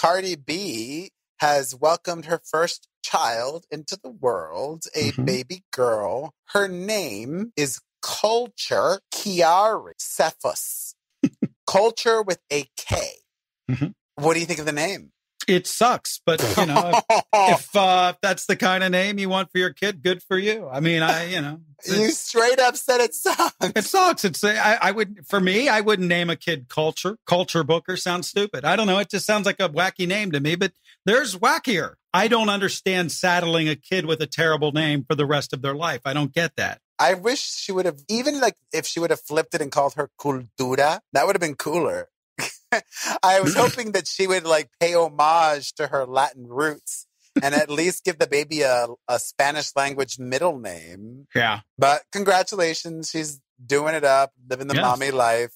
Cardi B has welcomed her first child into the world, a Mhm. baby girl. Her name is Kulture Kiari Cephus. Culture with a K. Mhm. What do you think of the name? It sucks, but you know, if, if uh, that's the kind of name you want for your kid, good for you. I mean, I you know, you straight up said it sucks. It sucks. It's I, I would for me, I wouldn't name a kid culture. Culture Booker sounds stupid. I don't know. It just sounds like a wacky name to me, but there's wackier. I don't understand saddling a kid with a terrible name for the rest of their life. I don't get that. I wish she would have, even like if she would have flipped it and called her Cultura, that would have been cooler. I was hoping that she would like pay homage to her Latin roots and at least give the baby a, a Spanish language middle name. Yeah. But congratulations, she's doing it up, living the Yes. mommy life.